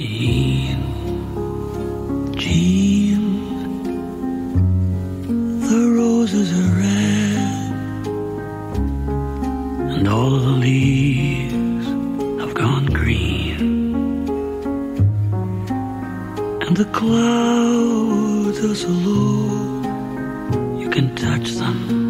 Jean, Jean, the roses are red, and all the leaves have gone green, and the clouds are so low you can touch them.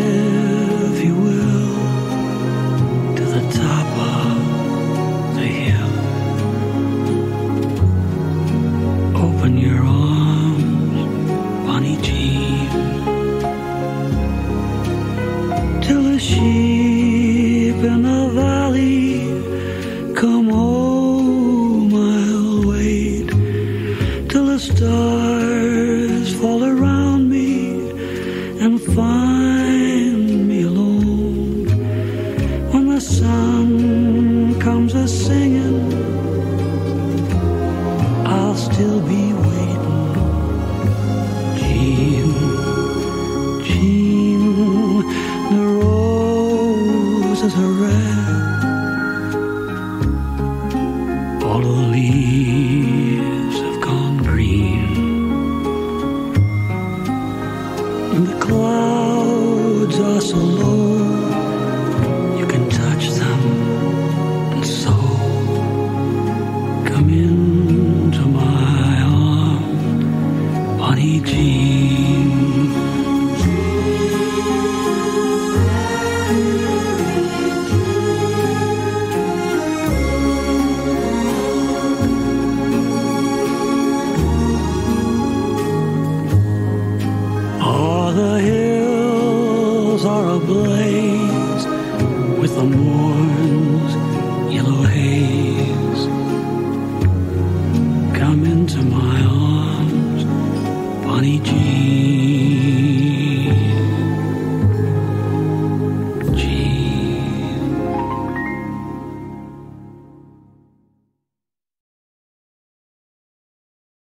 sheep in the valley come home. I'll wait till the stars fall around me and find me alone. When the sun comes a singing, I'll still be waiting. Jean, Jean, so low you can touch them. And so come into my arms, Jean. Hills eh?